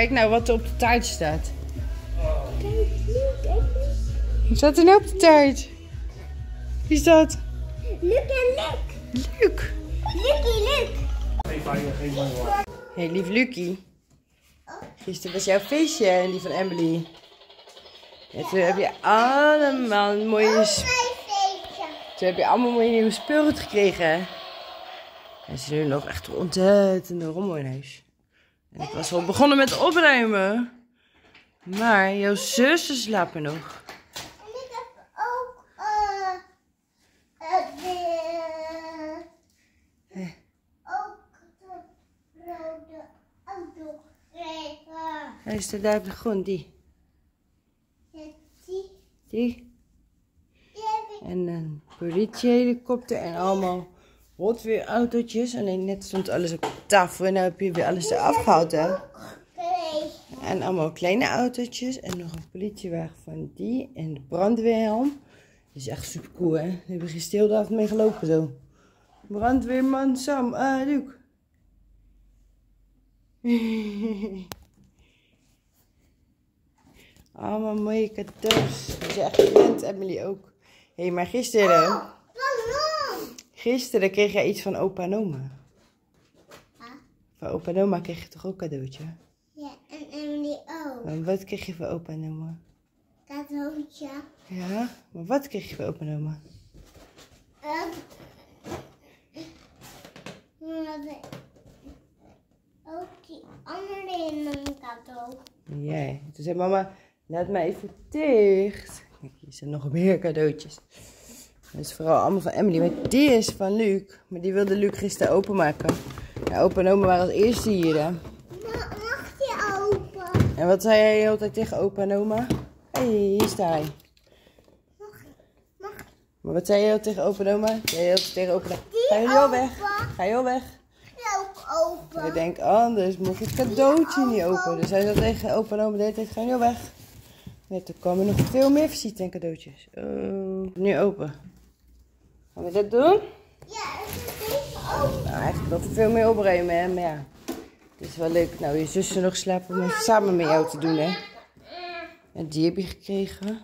Kijk nou wat er op de taart staat. Wat staat er nou op de taart? Wie is dat? Luc en Luc. Luc. Lucky Luc. Hé, hey, lief Lucie. Gisteren was jouw feestje en die van Emily. En toen heb je allemaal mooie, toen heb je allemaal mooie nieuwe speelgoed gekregen. En ze doen nog echt ontzettende rommel in huis. En ik was al begonnen met opruimen. Maar jouw zussen slapen nog. En ik heb ook eh eh, de, ook de rode auto gekregen. Hij staat daar op de grond, die. Ja, Die, Die. En een politiehelikopter en allemaal rotweerautootjes. Alleen net stond alles op tafel en nu heb je weer alles eraf gehaald, hè. En allemaal kleine autootjes en nog een politiewagen van die en de brandweerhelm. Dat is echt super cool, hè. Daar hebben gisteren de avond mee gelopen, zo. Brandweerman Sam, ah, Luc. allemaal mooie cadeaus. Is echt gewend, Emily ook. Hé, hey, maar gisteren... Gisteren kreeg jij iets van opa en oma. Huh? Van opa en oma kreeg je toch ook cadeautje? Ja, en Emily ook. Wat kreeg je van opa en oma? Cadeautje. Ja, maar wat kreeg je van opa en oma? Ehm, ook die andere in een cadeau. Jij. Toen zei mama, laat mij even dicht. Kijk, hier zijn nog meer cadeautjes. Dat is vooral allemaal van Emily. Maar die is van Luc. Maar die wilde Luc gisteren openmaken. Ja, opa en oma waren als eerste hier. Hè? Ma mag die open? En wat zei jij de hele tijd tegen opa en oma? Hé, hey, hier sta hij. Mag, mag Maar wat zei je tegen opa en oma? Zei je heel tijd tegen opa en oma? Die Ga jullie al weg? Ga je al weg? open? Ik denk anders moet het cadeautje niet open. Dus hij zei tegen opa en oma de hele tijd, ga nu weg. Nee, toen kwamen nog veel meer visite en cadeautjes. Oh, nu open. Gaan we dat doen? Ja, het open. Nou, eigenlijk wel veel meer opruimen, hè. Maar ja, het is wel leuk. Nou, je zussen nog slapen om even samen met jou te doen, hè. En die heb je gekregen.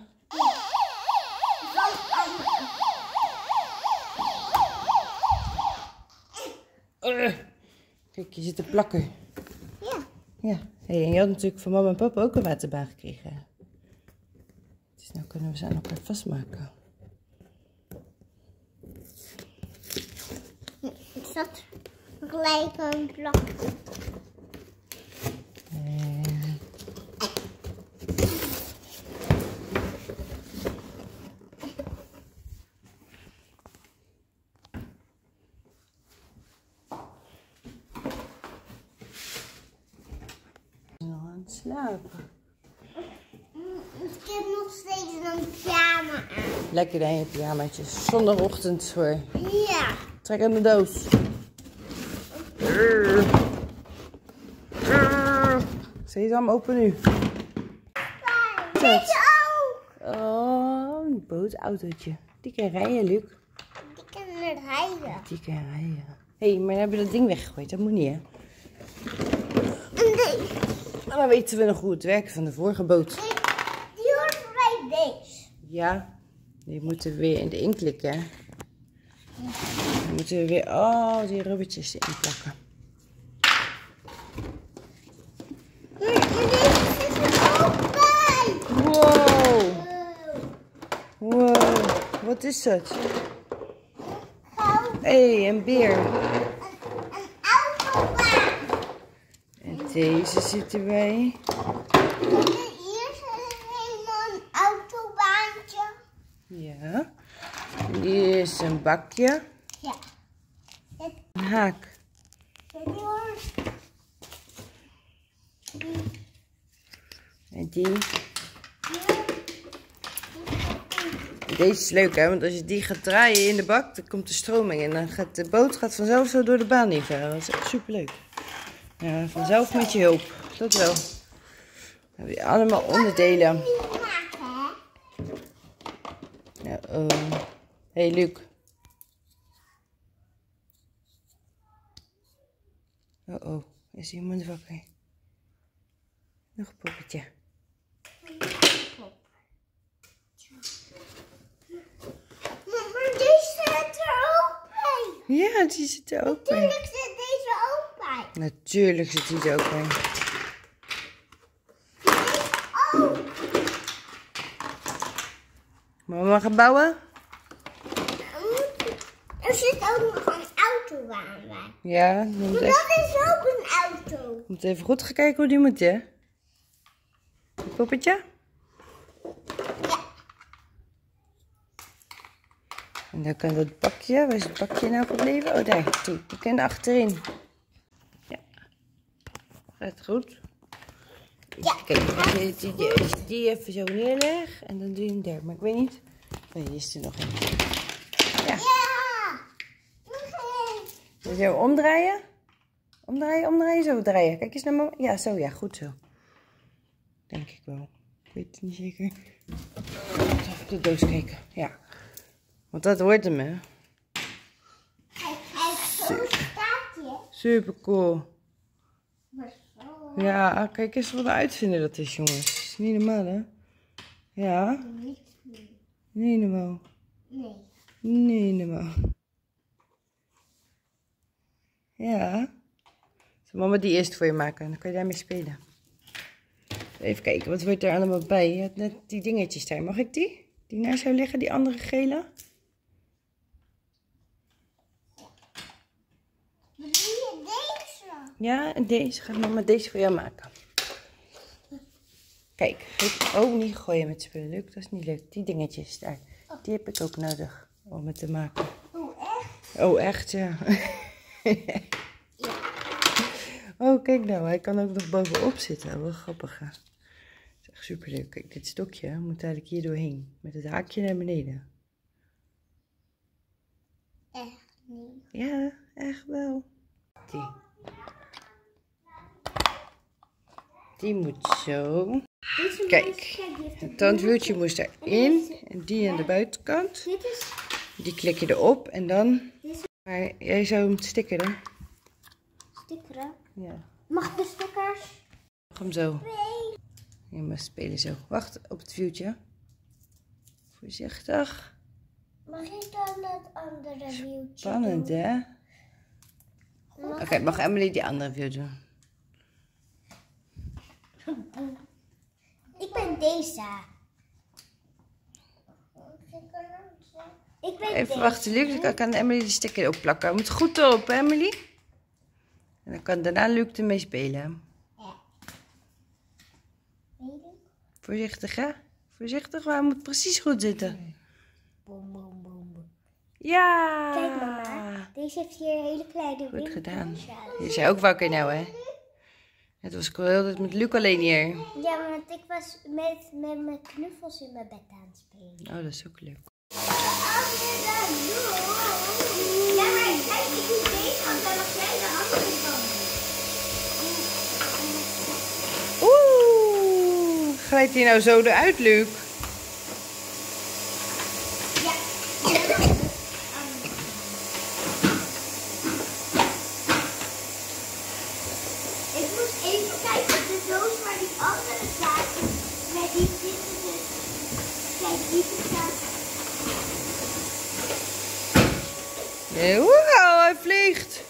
Kijk, je zit te plakken. Ja. Ja, hey, en je had natuurlijk van mama en papa ook een waterbaan gekregen. Dus nou kunnen we ze aan elkaar vastmaken. Zat gelijk een blok. Slapen. Ik heb nog steeds een pyjama aan. Lekker dan je pyjamaatjes. Zondagochtend hoor. Ja. Trek aan de doos. Sesam, open nu. Deze ook. Oh, een bootautootje. Die kan rijden, Luc. Die kan rijden. Die kan rijden. Hé, hey, maar dan heb je dat ding weggegooid. Dat moet niet, hè? Deze. Maar dan weten we nog hoe het werkt van de vorige boot. Die hoort bij deze. Ja, die moeten we weer in de ink klikken. hè. Dan moeten we weer al die rubbertjes erin plakken. Maar, maar deze zit er ook bij. Wow, Oh. wow. Wat is dat? Hé, hey, een beer. Een, autobaan. En deze zit erbij. Hier zit helemaal een autobaantje. Ja. Hier is een bakje. Ja. Een haak. En die. Deze is leuk hè, want als je die gaat draaien in de bak, dan komt de stroming en dan gaat de boot gaat vanzelf zo door de baan heen varen. Dat is echt super leuk. Ja, vanzelf met je hulp. Dat wel. Dan heb je allemaal onderdelen. Ja, oh. hey Luc. Oh oh, is iemand wakker? Nog een poppetje. Maar deze zit er ook bij. Ja, die zit er ook bij. Tuurlijk zit deze ook bij. Natuurlijk zit die er ook bij. Oh, Mama gaan bouwen? er zit ook nog een auto aan bij. Ja, je moet even, dat is ook een auto. je moet even goed gaan kijken hoe die moet, hè? Poppetje? En dan kan dat bakje, waar is het bakje nou gebleven? Oh, daar, toe. Die kan er achterin. Ja. Gaat goed. Ja. Kijk, als je die, die, die even zo neerlegt en dan doe je hem daar. Maar ik weet niet. Oh, hier is er nog een. Ja. Ja. Zo omdraaien. Omdraaien, omdraaien, zo draaien. Kijk eens naar me. Ja, zo, ja, goed zo. Denk ik wel. Ik weet het niet zeker. Even de doos kijken. Ja. Want dat wordt hem, hè. Super cool. Ja, kijk eens wat een uitvinder dat is, jongens. Is niet normaal, hè? Ja, Niet normaal. Nee. Niet normaal. Ja. Zal mama die eerst voor je maken en dan kan je daarmee spelen. Even kijken, wat wordt er allemaal bij? Je had net die dingetjes daar. Mag ik die? Die naar zou liggen, die andere gele? Wat doe je deze? Ja, en deze. Gaat mama deze voor jou maken. Kijk, oh, niet gooien met spullen. Leuk, dat is niet leuk. Die dingetjes daar. Die heb ik ook nodig om het te maken. Oh, echt? Oh, echt, ja. Oh, kijk nou, hij kan ook nog bovenop zitten. Wel grappig, hè? Is echt superleuk. Kijk, dit stokje moet eigenlijk hier doorheen. Met het haakje naar beneden. Echt niet. Ja, echt wel. Die. Die moet zo. Kijk, Het tandwieltje moest erin. En die aan de buitenkant. Die klik je erop en dan... Maar jij zou hem stickeren. stickeren. Ja. Mag de stickers? Mag hem zo. Je mag spelen zo. Wacht op het wieltje. Voorzichtig. Mag ik dan het andere wieltje Spannend, hè? Oké, mag Emily die andere wiel doen? Ik ben deze. Ik ben Even deze. wachten, Luc. Dan kan Emily die sticker erop plakken. Moet goed op, hè, Emily? En dan kan daarna Luc ermee spelen. Ja. Voorzichtig, hè? Voorzichtig, maar hij moet precies goed zitten. Boom, boom, boom, boom. Ja! Kijk mama, deze heeft hier hele kleine Goed gedaan. Je zei ook wakker nou, hè? Het was ik heel met Luc alleen hier. Ja, want ik was met, met mijn knuffels in mijn bed aan het spelen. Oh, dat is ook leuk. Ja, maar kijk, ik doe deze, want dan mag jij de andere kant. Oeh! Glijdt hij nou zo eruit, Luc? Ja. Ik moest even kijken op de doos waar die andere staat. Met die zitten dus. Kijk, die staat. Ja, Wauw, hij vliegt!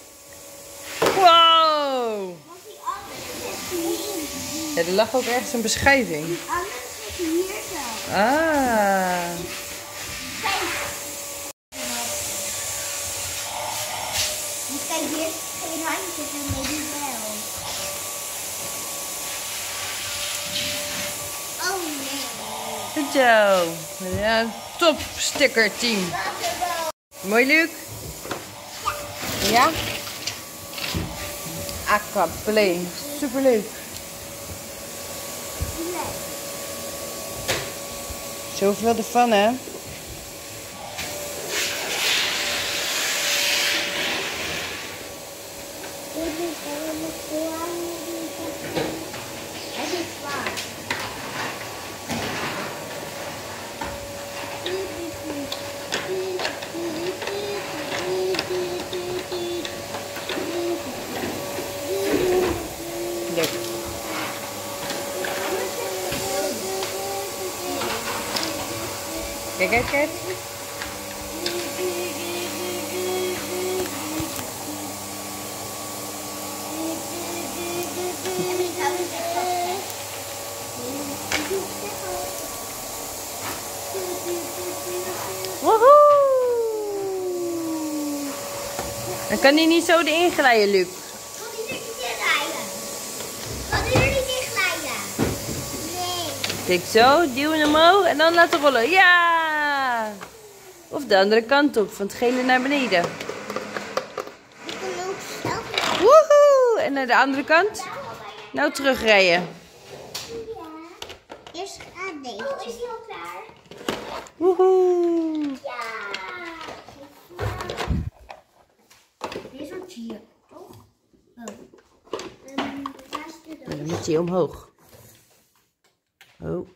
Wow! Want die andere zit hier. Ja, er lag ook ergens een beschrijving. Die andere zit hier zo. Ah. Kijk. Kijk, hier is geen handjes en die wel. Oh nee. Goed zo. Ja, top sticker team. Mooi, Luc? Ja? Aquaplay. Superleuk. Zoveel ervan, hè? Kijk, kijk, ik. Woehoe! Dan kan hij niet zo erin glijden, Luc. Kan die er niet in rijden? Kan er niet in glijden? Nee. Kijk zo, duwen omhoog en dan laten rollen. Ja! Of de andere kant op, van het gele naar beneden. Ik kan ook zelf Woehoe! En naar de andere kant. Nou terugrijden. Ja. Eerst gaat deze. Oh, is die al klaar? Woehoe! Ja. Dit wordt hier, toch? Oh. Um, is de dan moet hij omhoog. Oh.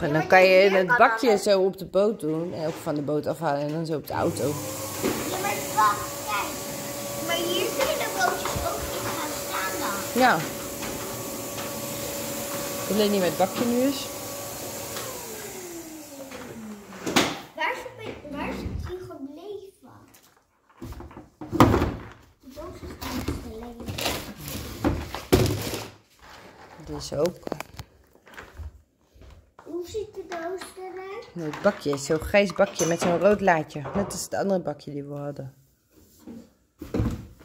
En dan kan je in het bakje zo op de boot doen. En ook van de boot afhalen en dan zo op de auto. Ja, maar wacht, kijk. Maar hier kunnen de bootjes ook niet gaan staan dan. Ja. Alleen niet met het bakje nu is. Waar is, het, waar is het hier gebleven? De doos is gelegen. Dus ook. Hoe ziet de doos eruit? Nee, Het bakje is zo'n grijs bakje met zo'n rood laadje. Net als het andere bakje die we hadden.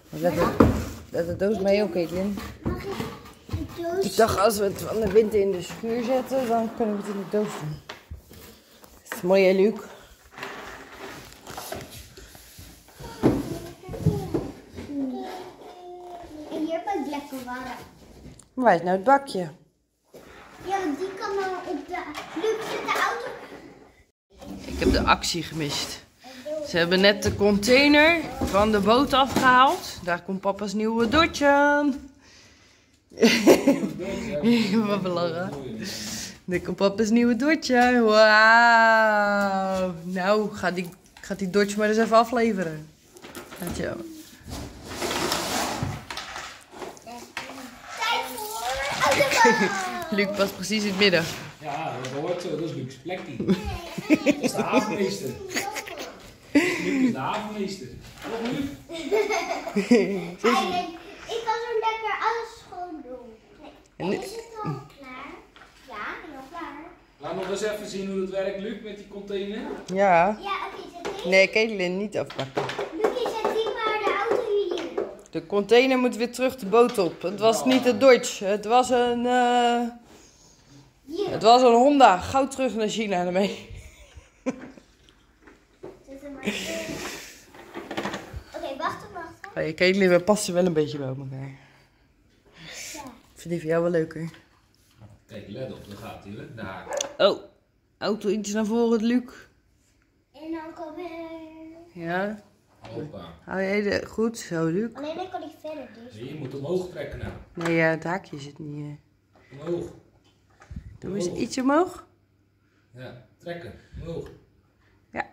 Let de, let de doos mee ook, Caitlin. Ik dacht, als we het van de winter in de schuur zetten, dan kunnen we het in de doos doen. Dat is mooi, hè, Luc? En hier ben ik lekker warm. Waar is nou het bakje? Ja, want die kan dan op de... Luc, zet de auto... Ik heb de actie gemist. Ze hebben net de container van de boot afgehaald. Daar komt papa's nieuwe dotje aan. Wat belangrijk. Daar komt papa's nieuwe dotje. Wauw. Nou, gaat die, gaat die dotje maar eens even afleveren. Gaat je. Luc past precies in het midden. Ja, dat hoort zo. Dat is Lucas plekje. Dat is de havenmeester. Luc is de havenmeester. Toch, Luc? Eigenlijk, ik kan zo lekker alles schoon doen. En Nee. Is het al klaar? Ja, al klaar. Laat nog eens even zien hoe het werkt, Luc, met die container. Ja. Ja, oké, zet die. Nee, Caitlin, niet afpakken. De auto hier. De container moet weer terug de boot op. Het was niet de Dodge. Het was een, eh. Het was een Honda. Gauw terug naar China ermee. Oké, wacht, wacht. wacht. Hey, Caitlin, we passen wel een beetje bij elkaar. Ja. Ik vind die van jou wel leuker. Kijk, let op, daar gaat hij. Daar. Oh, auto iets naar voren, Luc. En dan kom weer. Ja, Hoppa. hou jij de... Goed, zo, Luc. Alleen dan kan ik verder, dus. Nee, je moet omhoog trekken nou. Nee, ja, het haakje zit niet... eh. Omhoog. Doe eens iets omhoog. Ja, trekken. Omhoog. Ja.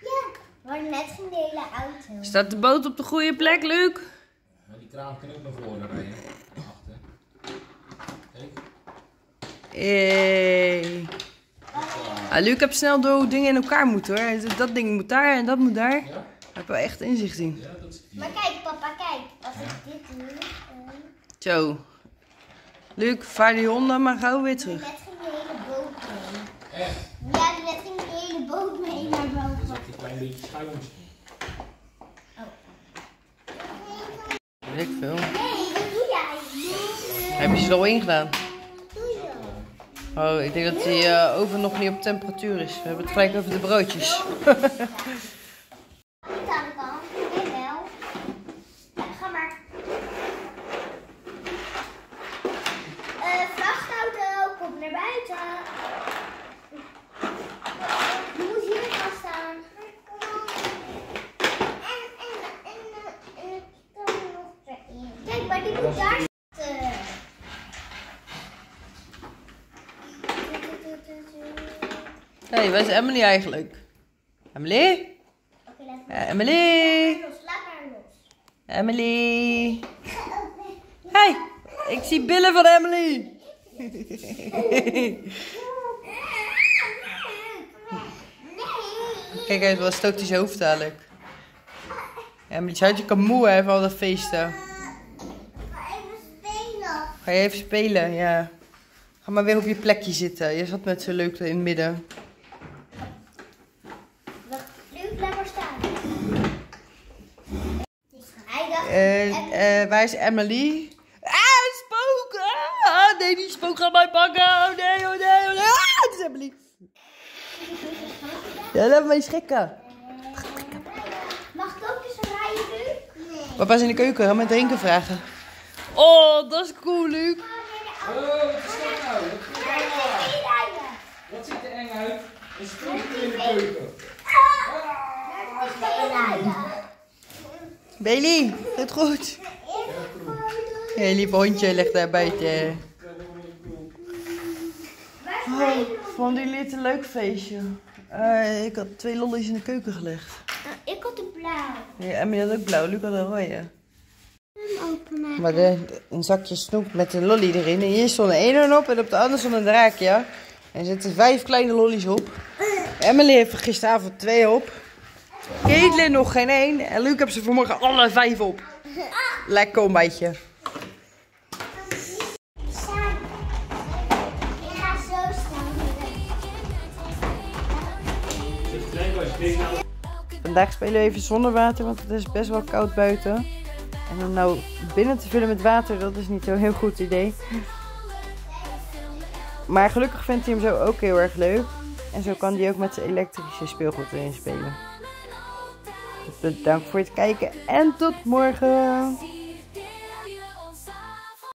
Ja, maar net ging de hele auto. Staat de boot op de goede plek, Luc? Maar die kraan kan ook naar voren rijden. Achter. Kijk. Hey. Ah, Luc heb snel door hoe dingen in elkaar moeten hoor. Dat ding moet daar en dat moet daar. Ja? Ik heb wel echt inzicht in. Ja, dat is die. Maar kijk, papa, kijk. Als ik dit doe. dan- Zo. Luc, vaar die Honda maar gauw weer terug. Net ging de hele boot mee. Echt. Ja, net ging de hele boot mee naar boven. Zet een klein beetje schuim. Weet ik veel. Nee, wat doe jij? Heb je ze er al ingedaan? Wat doe je? Oh, ik denk dat die eh, oven nog niet op temperatuur is. We hebben het gelijk over de broodjes. Niet aan de kant. Jawel. Ja, ga maar. Eh, vrachtauto, kom naar buiten. Je moet hier gaan staan. En, en, en, en ik kan nog erin. Kijk, maar die moet daar zitten. Hé, hey, waar is Emily eigenlijk? Emily? Emily? maar los. Laat maar los. Emily? Hey, ik zie billen van Emily. Kijk uit, wat stoot hij zijn hoofd dadelijk. Maar je kan moe hè, van al dat feesten. Ga even spelen. Ga je even spelen, ja. Ga maar weer op je plekje zitten. Je zat met zo leuk in het midden. Wacht, Luc, laat maar staan. Hij dacht... Eh, eh, waar is Emily? Ah, spook! Ah, nee, die spook gaat mij pakken. Oh nee, oh nee, oh nee. Ah, het is Emily. Ja, laat me schrikken. Mag ik ook eens rijden, Luc? Nee. Papa is in de keuken, ga met drinken vragen. Oh, dat is cool, Luc. Oh, wat is dat nou? Wat is dat nou? Wat ziet er eng uit? Een spook in de keuken. Bailey, gaat goed? Hé, lieve hondje ligt daar buiten. Oh, vonden jullie het een leuk feestje? Eh, ik had twee lollies in de keuken gelegd. Ik had een blauw. Ja, Emily had ook blauw, Luc had een rode. Hem openmaken. Maar de, een zakje snoep met een lolly erin. En hier stond een eenhoorn op en op de andere stond een draakje. En er zitten vijf kleine lollies op. Emily heeft er gisteravond twee op. Caitlin nog geen één. En Luc heeft ze vanmorgen alle vijf op. Lekker ontbijtje. Vandaag spelen we even zonder water, want het is best wel koud buiten. En om nou binnen te vullen met water, dat is niet zo'n heel goed idee. Maar gelukkig vindt hij hem zo ook heel erg leuk. En zo kan hij ook met zijn elektrische speelgoed erin spelen. Dus bedankt voor het kijken en tot morgen.